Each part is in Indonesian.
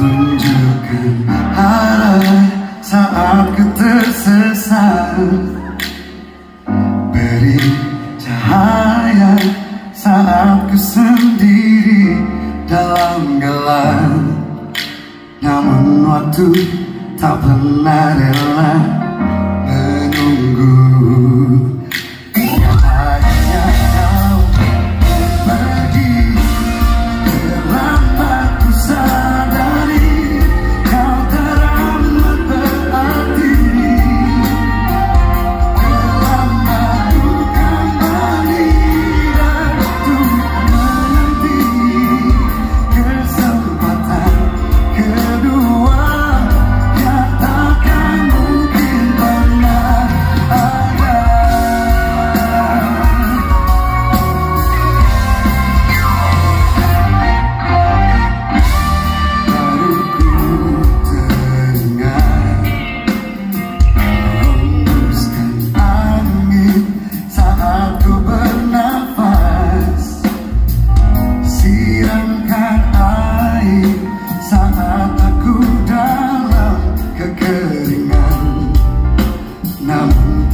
tunjukkan arah saat ku tersesat. Beri cahaya saat ku sendiri dalam gelap. Namun waktu tak pernah rela.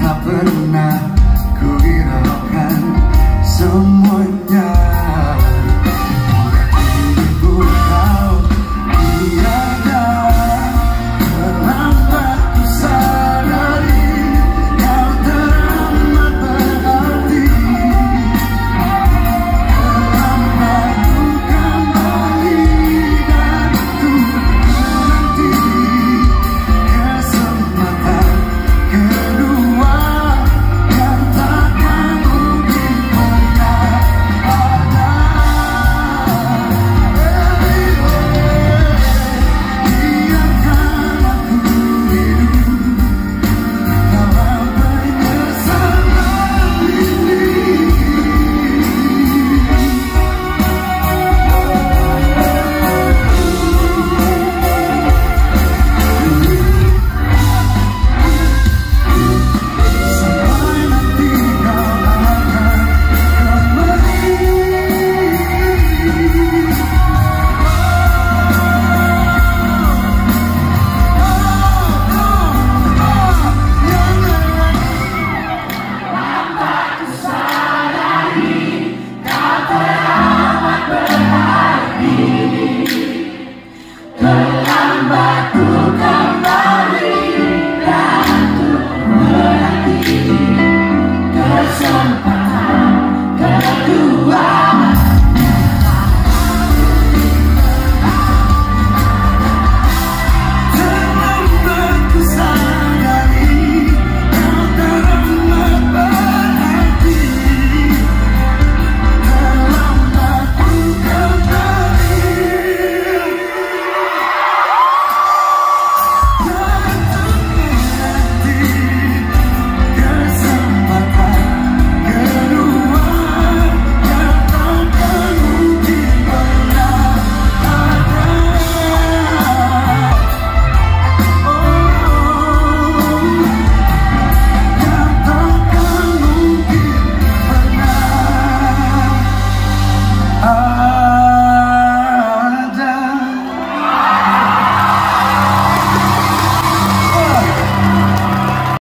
tak pernah kuhiraukan semua